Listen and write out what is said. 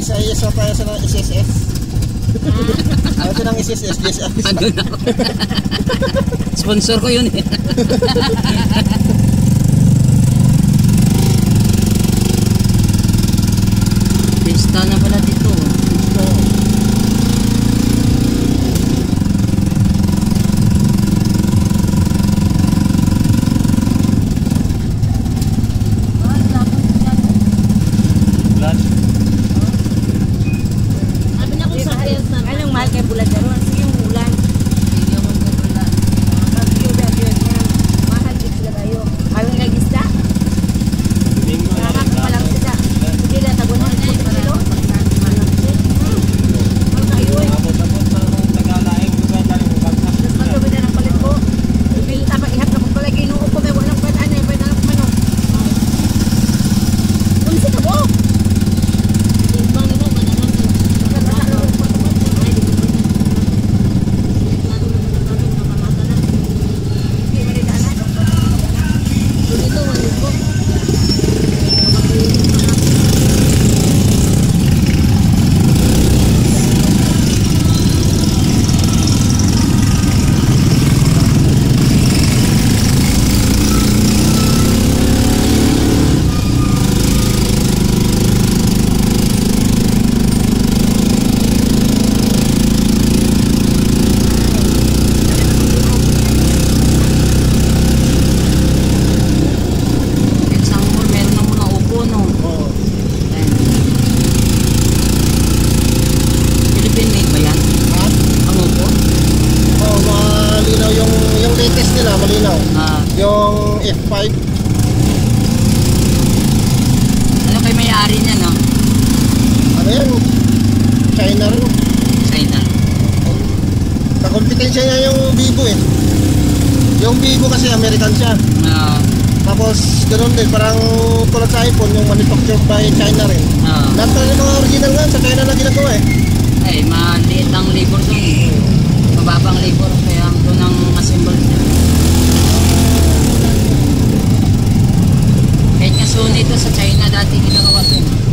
Visayas na tayo sa ng SSS. Ano ito ng SSS? GSS. Ano na? Sponsor ko yun eh. Pista na pala dito. Sabi niya kung sa sales na. Anong mahal kay bulan daron? Sige yung ulan. Hindi ako magkabala. Pag-iyo ba yun yan. Mahal din sila kayo. Mahal nga isda. Nakaka pa lang sila. Hindi na tagunan ko sa kilo. Mahal kayo eh. Tapos magabi na ng palit ko. Bibili tapos ihat na ko pala. Ginuo ko may walang pataan eh. Pwede na ko manok. Kumsi ka po. Ibang nino, mananang. Nakabasa lang ako. Ay, di ko pa na. Hindi, malidaanan. Dito, walit ko. Kahit sa mall, meron na mga upo, no? Oo. Ayan. Philippine made ba yan? Ha? Ang upo? Oo, malinaw yung, yung latest nila, malinaw. Ah, F5, ano kay may-ari niya, no? ano yan? China rin. China. Kakompetensya niya yung Vivo eh. Yung Vivo kasi American siya. Ah, Tapos ganoon din, parang tulad sa iPhone, yung manufactured by China rin. ah. Lahat ng mga original nga, sa China na ginagawa eh. Ay, maliit ang labor doon. eh. Mababang labor, kaya doon ang assemble niya. Kahit nga Sony ito sa China dati ginagawa doon.